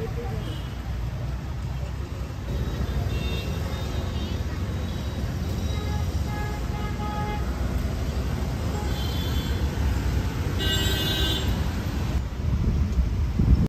はい。